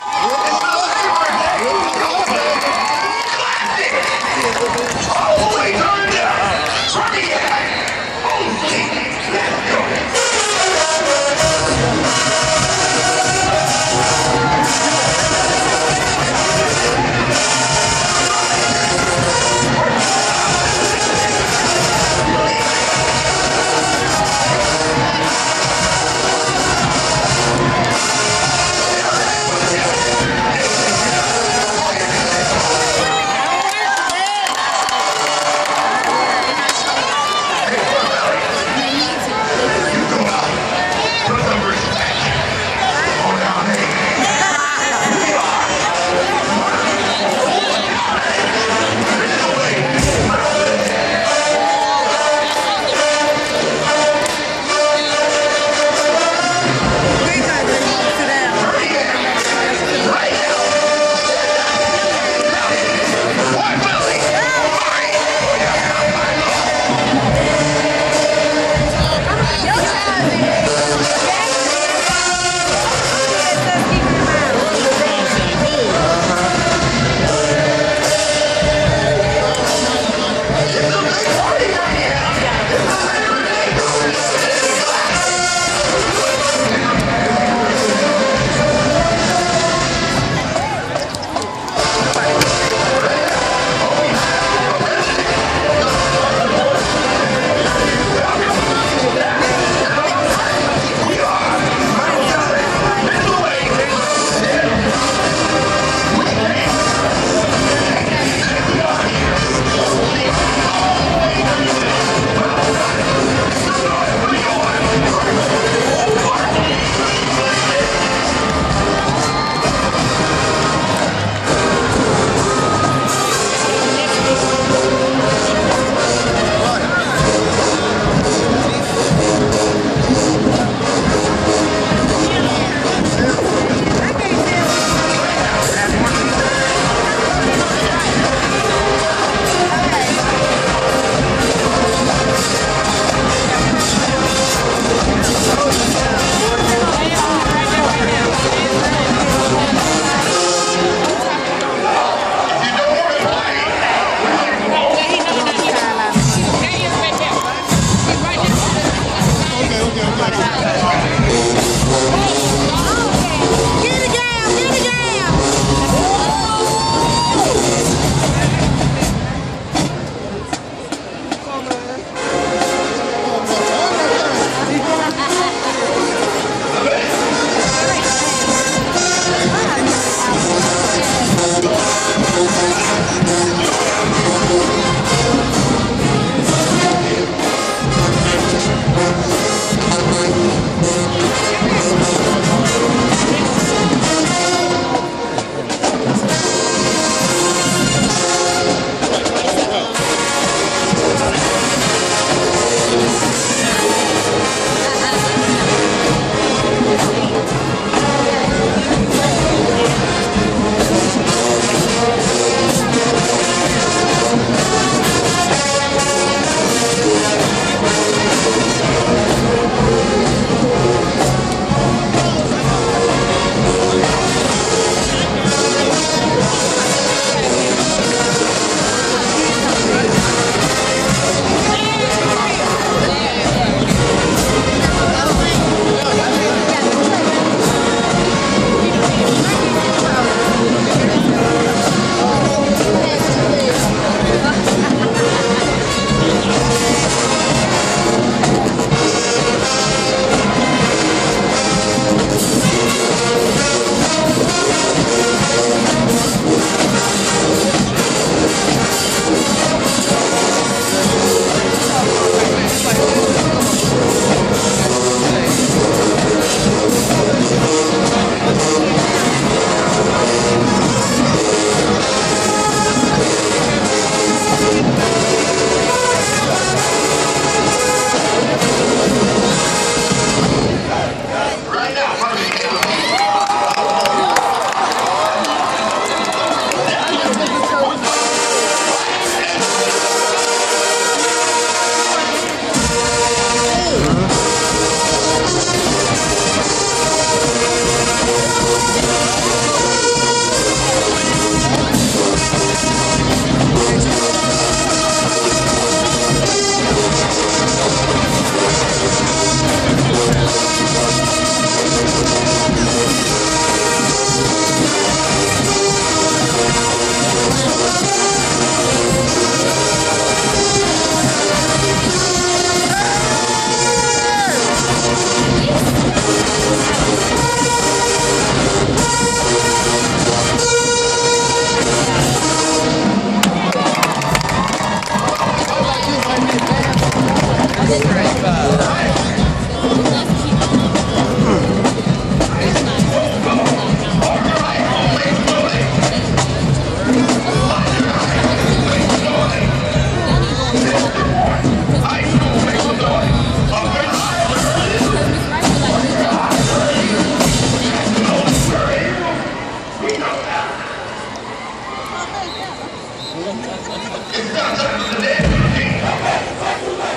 Holy thunder! Thank you.